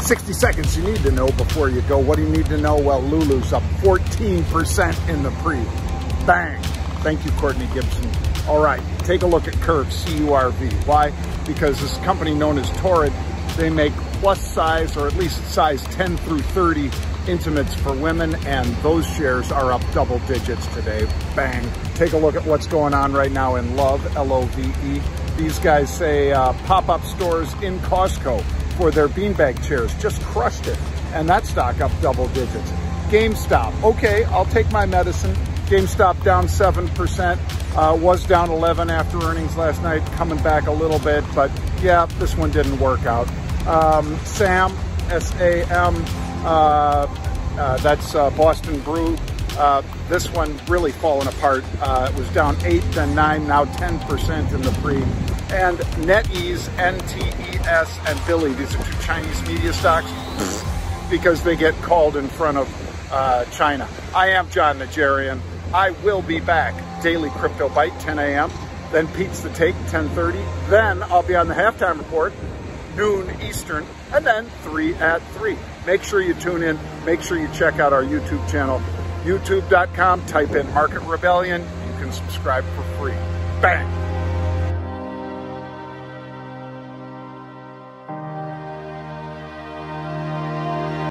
60 seconds you need to know before you go. What do you need to know? Well, Lulu's up 14% in the pre. Bang. Thank you, Courtney Gibson. All right, take a look at Curve, C-U-R-V. Why? Because this company known as Torrid, they make plus size, or at least size 10 through 30 intimates for women, and those shares are up double digits today. Bang. Take a look at what's going on right now in Love, L-O-V-E. These guys say uh, pop-up stores in Costco for their beanbag chairs just crushed it, and that stock up double digits. GameStop, okay, I'll take my medicine. GameStop down 7%, uh, was down 11 after earnings last night, coming back a little bit, but yeah, this one didn't work out. Um, SAM, S-A-M, uh, uh, that's uh, Boston Brew. Uh, this one really falling apart. Uh, it was down 8, then 9, now 10% in the pre. And NetEase, N-T-E-S, and Billy, these are two Chinese media stocks because they get called in front of uh, China. I am Jon Najarian. I will be back. Daily Crypto Byte, 10 a.m. Then Pete's the Take, 10.30. Then I'll be on the halftime report, noon Eastern, and then 3 at 3. Make sure you tune in. Make sure you check out our YouTube channel, youtube.com. Type in Market Rebellion. You can subscribe for free. Bang!